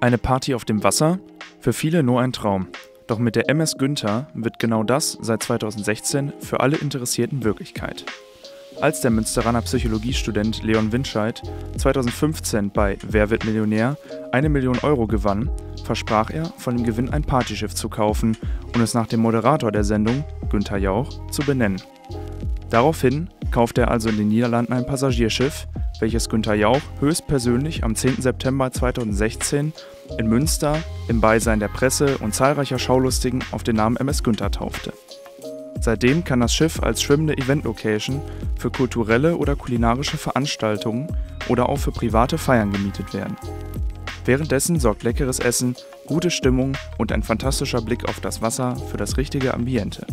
Eine Party auf dem Wasser? Für viele nur ein Traum. Doch mit der MS Günther wird genau das seit 2016 für alle Interessierten Wirklichkeit. Als der Münsteraner Psychologiestudent Leon Winscheid 2015 bei Wer wird Millionär eine Million Euro gewann, versprach er, von dem Gewinn ein Partyschiff zu kaufen und es nach dem Moderator der Sendung, Günther Jauch, zu benennen. Daraufhin kaufte er also in den Niederlanden ein Passagierschiff, welches Günther Jauch höchstpersönlich am 10. September 2016 in Münster im Beisein der Presse und zahlreicher Schaulustigen auf den Namen MS Günther taufte. Seitdem kann das Schiff als schwimmende Event-Location für kulturelle oder kulinarische Veranstaltungen oder auch für private Feiern gemietet werden. Währenddessen sorgt leckeres Essen, gute Stimmung und ein fantastischer Blick auf das Wasser für das richtige Ambiente.